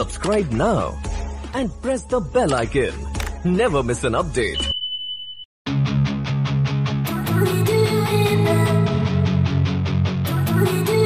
Subscribe now and press the bell icon. Never miss an update. We do it now. We do